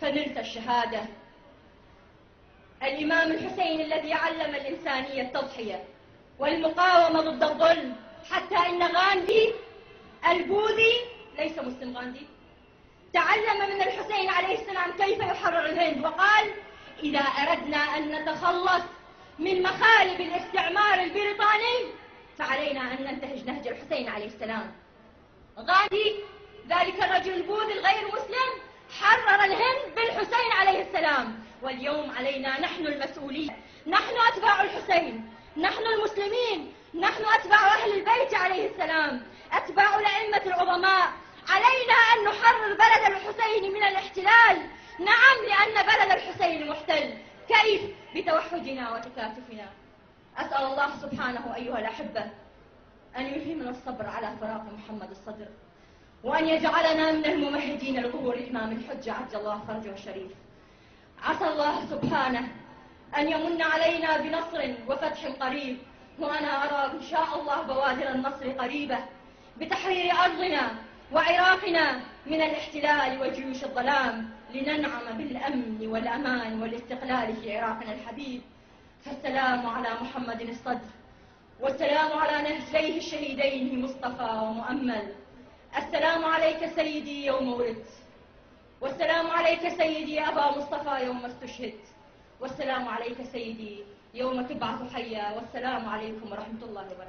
فنلت الشهادة. الإمام الحسين الذي علم الإنسانية التضحية والمقاومة ضد الظلم حتى إن غاندي البوذي ليس مسلم غاندي تعلم من الحسين عليه السلام كيف يحرر الهند وقال إذا أردنا أن نتخلص من مخالب الاستعمار البريطاني فعلينا أن ننتهج نهج الحسين عليه السلام. غاندي ذلك الرجل البوذي الغير مسلم حرر الهند عليه السلام واليوم علينا نحن المسؤولين. نحن أتباع الحسين. نحن المسلمين. نحن أتباع أهل البيت عليه السلام. أتباع الأئمة العظماء. علينا أن نحرر بلد الحسين من الاحتلال. نعم لأن بلد الحسين محتل. كيف؟ بتوحدنا وتكاتفنا. أسأل الله سبحانه أيها الأحبة أن يلهمنا الصبر على فراق محمد الصدر وأن يجعلنا من الممهدين لظهور الإمام الحجة عجل الله فرجه الشريف عسى الله سبحانه أن يمن علينا بنصر وفتح قريب وأنا أرى إن شاء الله بوادر النصر قريبة بتحرير أرضنا وعراقنا من الاحتلال وجيوش الظلام لننعم بالأمن والأمان والاستقلال في عراقنا الحبيب. فالسلام على محمد الصدر والسلام على نهجيه الشهيدين مصطفى ومؤمل. السلام عليك سيدي يوم ولدت. والسلام عليك سيدي أبا مصطفى يوم استشهدت. والسلام عليك سيدي يوم تبعث حيا. والسلام عليكم ورحمة الله وبركاته.